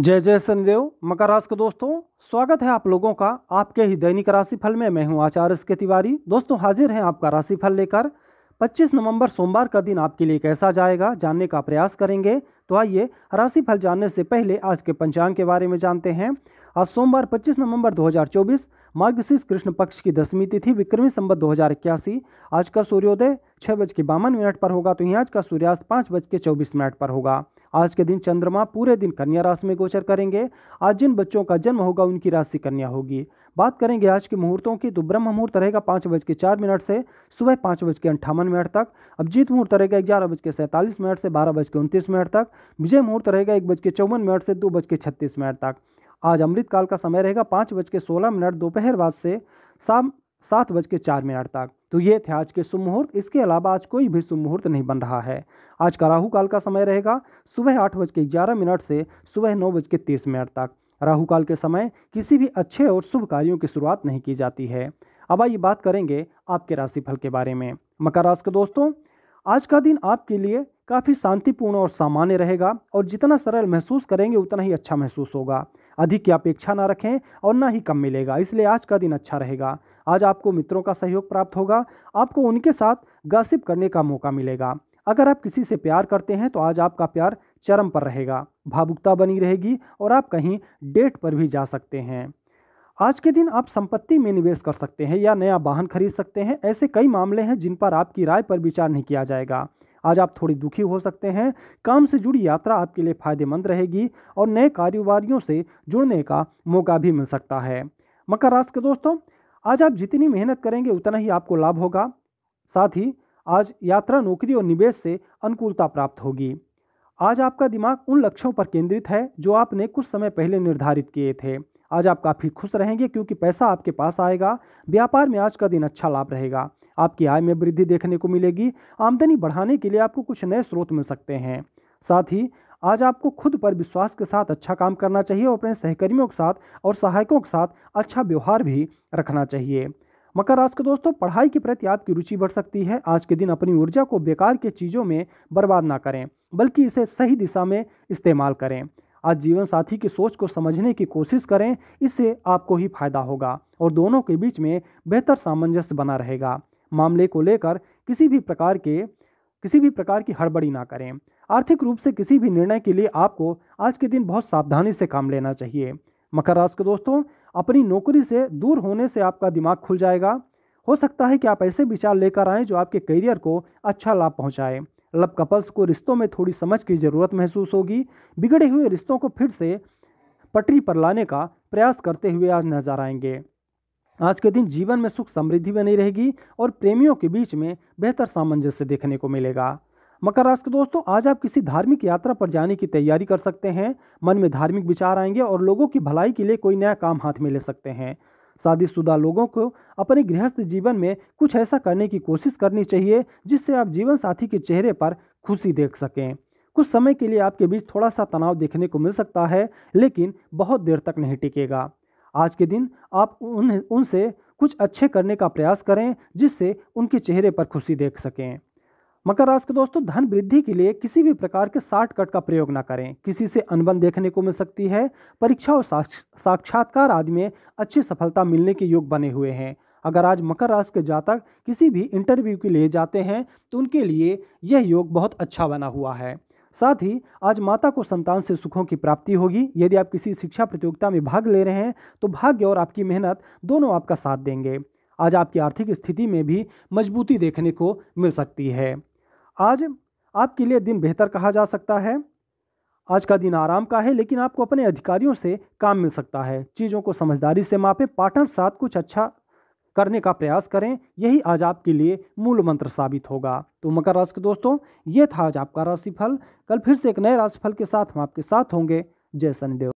जय जय शनिदेव। मकर राशि के दोस्तों, स्वागत है आप लोगों का आपके ही दैनिक राशिफल में। मैं हूँ आचार्य के तिवारी। दोस्तों, हाजिर हैं आपका राशिफल लेकर। 25 नवंबर सोमवार का दिन आपके लिए कैसा जाएगा, जानने का प्रयास करेंगे। तो आइए राशिफल जानने से पहले आज के पंचांग के बारे में जानते हैं। आज सोमवार 25 नवंबर 2024 मार्गशीर्ष कृष्ण पक्ष की दसवीं तिथि विक्रमी संबत दो आज का सूर्योदय छः बज के बावन मिनट पर होगा तो यहाँ आज का सूर्यास्त पाँच बज के चौबीस मिनट पर होगा। आज के दिन चंद्रमा पूरे दिन कन्या राशि में गोचर करेंगे। आज जिन बच्चों का जन्म होगा, उनकी राशि कन्या होगी। बात करेंगे आज के मुहूर्तों की। तो ब्रह्म मुहूर्त रहेगा पाँच बज के चार मिनट से, सुबह पाँच बज के अंठावन मिनट तक। अभिजीत मुहूर्त रहेगा ग्यारह बज के सैंतालीस मिनट से, बारह बज के उनतीस मिनट तक। विजय मुहूर्त रहेगा एक बज के चौवन मिनट से, दो बज के छत्तीस मिनट तक। आज अमृतकाल का समय रहेगा पाँच बज के सोलह मिनट दोपहर बाद से, शाम सात बज के चार मिनट तक। तो ये थे आज के शुभ मुहूर्त इसके अलावा आज कोई भी शुभ मुहूर्त नहीं बन रहा है। आज का राहु काल का समय रहेगा, सुबह आठ बज के ग्यारह मिनट से सुबह नौ बज के तीस मिनट तक। राहु काल के समय किसी भी अच्छे और शुभ कार्यों की शुरुआत नहीं की जाती है। अब आइए बात करेंगे आपके राशिफल के बारे में। मकर राशि के दोस्तों, आज का दिन आपके लिए काफ़ी शांतिपूर्ण और सामान्य रहेगा और जितना सरल महसूस करेंगे उतना ही अच्छा महसूस होगा। अधिक की अपेक्षा ना रखें और ना ही कम मिलेगा, इसलिए आज का दिन अच्छा रहेगा। आज आपको मित्रों का सहयोग प्राप्त होगा, आपको उनके साथ गासिप करने का मौका मिलेगा। अगर आप किसी से प्यार करते हैं तो आज आपका प्यार चरम पर रहेगा। भावुकता बनी रहेगी और आप कहीं डेट पर भी जा सकते हैं। आज के दिन आप संपत्ति में निवेश कर सकते हैं या नया वाहन खरीद सकते हैं। ऐसे कई मामले हैं जिन पर आपकी राय पर विचार नहीं किया जाएगा। आज आप थोड़ी दुखी हो सकते हैं। काम से जुड़ी यात्रा आपके लिए फ़ायदेमंद रहेगी और नए कारोबारियों से जुड़ने का मौका भी मिल सकता है। मकर राशि के दोस्तों आज आप जितनी मेहनत करेंगे, उतना ही आपको लाभ होगा। साथ ही, आज यात्रा, नौकरी और निवेश से अनुकूलता प्राप्त होगी। आज आपका दिमाग उन लक्ष्यों पर केंद्रित है, जो आपने कुछ समय पहले निर्धारित किए थे। आज आप काफ़ी खुश रहेंगे, क्योंकि पैसा आपके पास आएगा। व्यापार में आज का दिन अच्छा लाभ रहेगा। आपकी आय में वृद्धि देखने को मिलेगी। आमदनी बढ़ाने के लिए आपको कुछ नए स्रोत मिल सकते हैं। साथ ही आज आपको खुद पर विश्वास के साथ अच्छा काम करना चाहिए और अपने सहकर्मियों के साथ और सहायकों के साथ अच्छा व्यवहार भी रखना चाहिए। मकर राशि के दोस्तों, पढ़ाई के प्रति आपकी रुचि बढ़ सकती है। आज के दिन अपनी ऊर्जा को बेकार के चीज़ों में बर्बाद ना करें, बल्कि इसे सही दिशा में इस्तेमाल करें। आज जीवन साथी की सोच को समझने की कोशिश करें, इससे आपको ही फ़ायदा होगा और दोनों के बीच में बेहतर सामंजस्य बना रहेगा। मामले को लेकर किसी भी प्रकार के किसी भी प्रकार की हड़बड़ी ना करें। आर्थिक रूप से किसी भी निर्णय के लिए आपको आज के दिन बहुत सावधानी से काम लेना चाहिए। मकर राशि के दोस्तों, अपनी नौकरी से दूर होने से आपका दिमाग खुल जाएगा। हो सकता है कि आप ऐसे विचार लेकर आएँ जो आपके करियर को अच्छा लाभ पहुँचाए। लब कपल्स को रिश्तों में थोड़ी समझ की ज़रूरत महसूस होगी। बिगड़े हुए रिश्तों को फिर से पटरी पर लाने का प्रयास करते हुए आज नज़र आएँगे। आज के दिन जीवन में सुख समृद्धि बनी रहेगी और प्रेमियों के बीच में बेहतर सामंजस्य देखने को मिलेगा। मकर राशि के दोस्तों, आज आप किसी धार्मिक यात्रा पर जाने की तैयारी कर सकते हैं। मन में धार्मिक विचार आएँगे और लोगों की भलाई के लिए कोई नया काम हाथ में ले सकते हैं। शादीशुदा लोगों को अपने गृहस्थ जीवन में कुछ ऐसा करने की कोशिश करनी चाहिए, जिससे आप जीवन साथी के चेहरे पर खुशी देख सकें। कुछ समय के लिए आपके बीच थोड़ा सा तनाव देखने को मिल सकता है, लेकिन बहुत देर तक नहीं टिकेगा। आज के दिन आप उन, उनसे कुछ अच्छे करने का प्रयास करें जिससे उनके चेहरे पर खुशी देख सकें। मकर राशि के दोस्तों, धन वृद्धि के लिए किसी भी प्रकार के कट का प्रयोग ना करें। किसी से अनबन देखने को मिल सकती है। परीक्षा और साक्षात्कार आदि में अच्छी सफलता मिलने के योग बने हुए हैं। अगर आज मकर राशि के जातक किसी भी इंटरव्यू के लिए जाते हैं तो उनके लिए यह योग बहुत अच्छा बना हुआ है। साथ ही आज माता को संतान से सुखों की प्राप्ति होगी। यदि आप किसी शिक्षा प्रतियोगिता में भाग ले रहे हैं तो भाग्य और आपकी मेहनत दोनों आपका साथ देंगे। आज आपकी आर्थिक स्थिति में भी मजबूती देखने को मिल सकती है। आज आपके लिए दिन बेहतर कहा जा सकता है। आज का दिन आराम का है, लेकिन आपको अपने अधिकारियों से काम मिल सकता है। चीज़ों को समझदारी से मापें, पार्टनर साथ कुछ अच्छा करने का प्रयास करें, यही आज आपके लिए मूल मंत्र साबित होगा। तो मकर राशि के दोस्तों, ये था आज आपका राशिफल। कल फिर से एक नए राशिफल के साथ हम आपके साथ होंगे। जय शनिदेव